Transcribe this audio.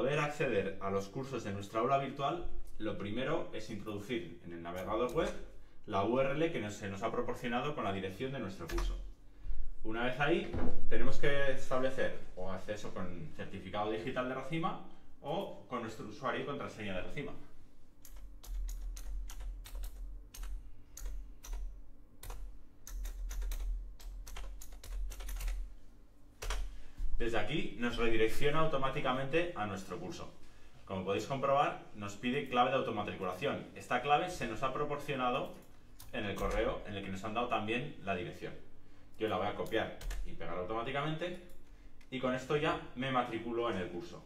poder acceder a los cursos de nuestra aula virtual, lo primero es introducir en el navegador web la URL que se nos ha proporcionado con la dirección de nuestro curso. Una vez ahí, tenemos que establecer o acceso con certificado digital de Racima o con nuestro usuario y contraseña de Racima. Desde aquí nos redirecciona automáticamente a nuestro curso. Como podéis comprobar, nos pide clave de automatriculación. Esta clave se nos ha proporcionado en el correo en el que nos han dado también la dirección. Yo la voy a copiar y pegar automáticamente y con esto ya me matriculo en el curso.